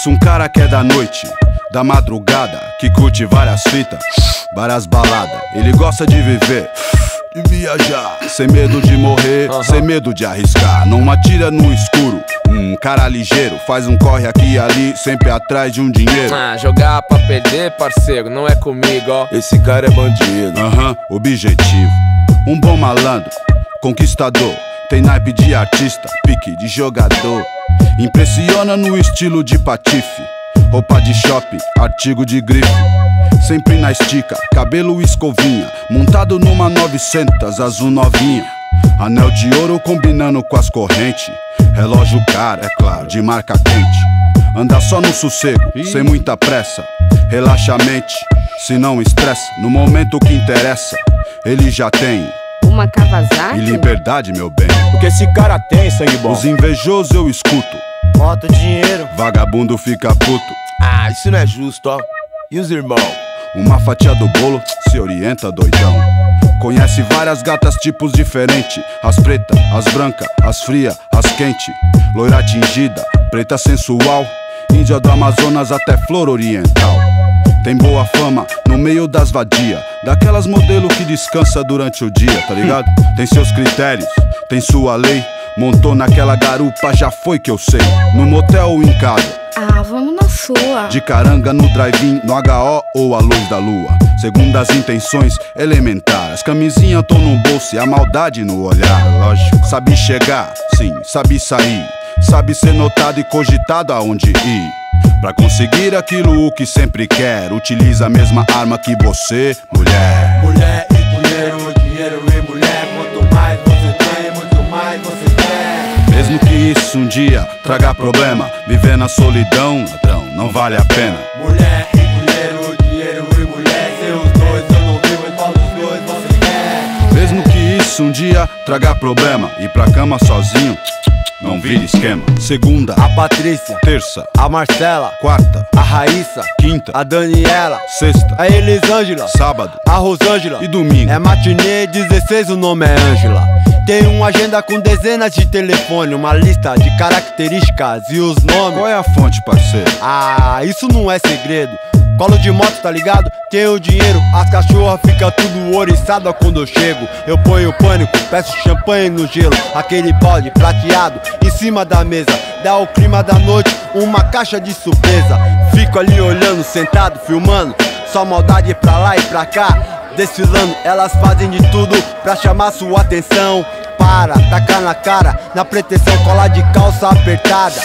Conheço um cara que é da noite, da madrugada, que curte várias fitas, várias baladas. Ele gosta de viver de viajar, sem medo de morrer, sem medo de arriscar. Não atira no escuro, um cara ligeiro, faz um corre aqui e ali, sempre atrás de um dinheiro. Ah, jogar pra perder, parceiro, não é comigo, ó. Esse cara é bandido. Aham, objetivo. Um bom malandro, conquistador. Tem naipe de artista, pique de jogador. Impressiona no estilo de patife. Roupa de shopping, artigo de grife. Sempre na estica, cabelo escovinha. Montado numa 900, azul novinha. Anel de ouro combinando com as correntes. Relógio caro, é claro, de marca quente. Anda só no sossego, sem muita pressa. Relaxa a mente, se não estressa. No momento que interessa, ele já tem. Uma Kawasaki? E liberdade, meu bem. O que esse cara tem, sangue bom? Os invejosos eu escuto. Bota dinheiro. Vagabundo fica puto. Ah, isso não é justo, ó. E os irmãos? Uma fatia do bolo se orienta doidão. Conhece várias gatas tipos diferentes. As preta, as branca, as fria, as quente. Loira tingida, preta sensual. Índia do Amazonas até flor oriental. Tem boa fama no meio das vadia. Daquelas modelo que descansa durante o dia, tá ligado? Tem seus critérios, tem sua lei. Montou naquela garupa, já foi que eu sei. No motel ou em casa. Ah, vamos na sua. De caranga no drive-in, no HO ou a luz da lua. Segundo as intenções elementares. As camisinhas tô no bolso e a maldade no olhar. Lógico. Sabe chegar, sim, sabe sair. Sabe ser notado e cogitado aonde ir. Pra conseguir aquilo o que sempre quer, utiliza a mesma arma que você, mulher. Mulher e dinheiro, dinheiro e mulher. Quanto mais você tem, muito mais você quer. Mesmo que isso um dia traga problema, viver na solidão, ladrão, não vale a pena. Mulher e dinheiro, dinheiro e mulher. Seus dois eu não vivo, e qual dos dois você quer? Mesmo que isso um dia traga problema, ir pra cama sozinho, vira esquema. Segunda, A Patrícia, terça, a Marcela, quarta, a Raíssa, quinta, a Daniela, sexta, a Elisângela, sábado a Rosângela. e domingo. É matinê 16, o nome é Ângela. Tem uma agenda com dezenas de telefone, uma lista de características e os nomes. Qual é a fonte, parceiro? Ah, isso não é segredo. Colo de moto, tá ligado? Tenho dinheiro, as cachorras ficam tudo oriçada quando eu chego. Eu ponho pânico, peço champanhe no gelo, aquele balde prateado em cima da mesa. Dá o clima da noite, uma caixa de surpresa. Fico ali olhando, sentado, filmando. Só maldade pra lá e pra cá. Desfilando, elas fazem de tudo pra chamar sua atenção. Para, tacar na cara, na pretensão, colar de calça apertada.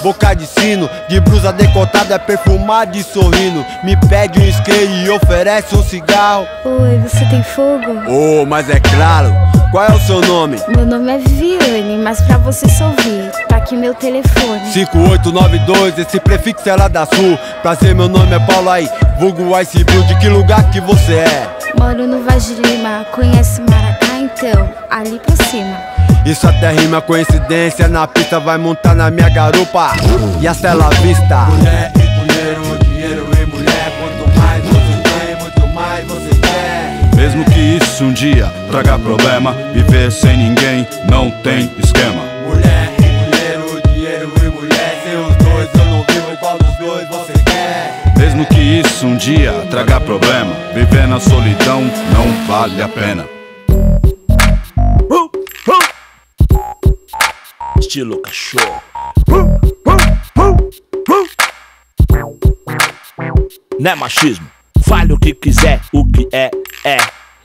Boca de sino, de blusa decotada, perfumada e sorrindo. Me pede um isqueiro e oferece um cigarro. Oi, você tem fogo? Oh, mas é claro, qual é o seu nome? Meu nome é Viviane, mas pra você só ouvir, tá aqui meu telefone. 5892, esse prefixo é lá da sul. Prazer, meu nome é Paulo aí, vulgo Ice Blue. De que lugar que você é? Moro no Vaz de Lima, conhece Maracá então? Ali pra cima. Isso até rima coincidência, na pista vai montar na minha garupa. E a cela vista. Mulher e dinheiro, dinheiro e mulher. Quanto mais você tem, muito mais você quer. Mesmo que isso um dia traga problema, viver sem ninguém não tem esquema. Mulher e dinheiro, dinheiro e mulher. Seus dois eu não vivo, qual dos dois você quer? Mesmo que isso um dia traga problema, viver na solidão não vale a pena. Estilo cachorro. Não é machismo. Fale o que quiser, o que é, é.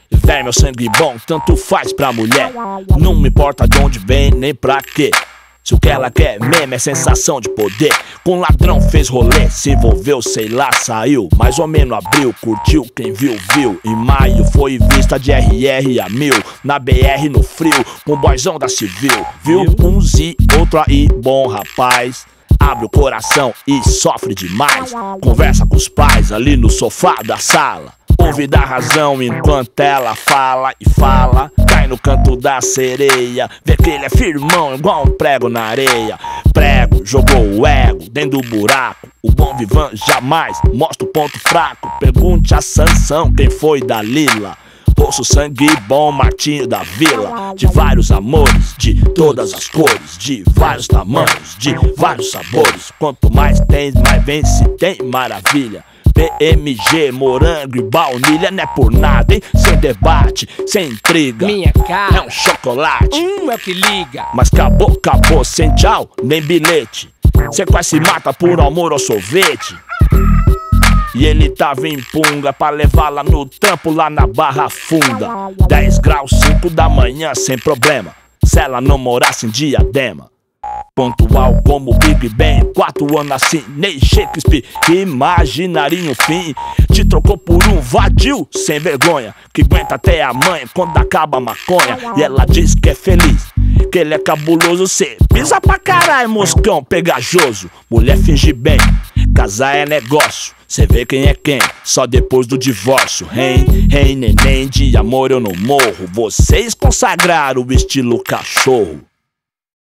Véi, meu sangue bom, tanto faz pra mulher. Não me importa de onde vem, nem pra quê. Se o que ela quer mesmo é sensação de poder. Com ladrão fez rolê, se envolveu, sei lá, saiu. Mais ou menos abriu, curtiu, quem viu, viu. Em maio foi vista de RR a mil. Na BR no frio, com boizão da civil. Viu? Um Z, outro aí, bom rapaz. Abre o coração e sofre demais. Conversa com os pais ali no sofá da sala. Ouve da razão enquanto ela fala e fala. No canto da sereia. Vê que ele é firmão, igual um prego na areia. Prego, jogou o ego dentro do buraco. O bom vivan jamais mostra o ponto fraco. Pergunte a Sansão quem foi Dalila. Poço sangue bom, Martinho da Vila. De vários amores, de todas as cores, de vários tamanhos, de vários sabores. Quanto mais tem, mais vence, tem maravilha. PMG, morango e baunilha não é por nada, hein? Debate, sem intriga. Minha cara É um chocolate. Hum, é o que liga. Mas acabou, acabou, sem tchau, nem bilhete. Cê quase se mata por amor ao sorvete. E ele tava em punga pra levar lá no trampo, lá na Barra Funda. 10 graus, 5 da manhã, sem problema. Se ela não morasse em diadema. Pontual como Big Ben, quatro anos assim, nem Shakespeare. Imaginaria um fim. Te trocou por um vadio sem vergonha. Que aguenta até a mãe quando acaba a maconha. E ela diz que é feliz, que ele é cabuloso. Cê pisa pra caralho, moscão pegajoso. Mulher finge bem, casar é negócio. Cê vê quem é quem, só depois do divórcio. Rei, rei, neném, de amor eu não morro. Vocês consagraram o estilo cachorro.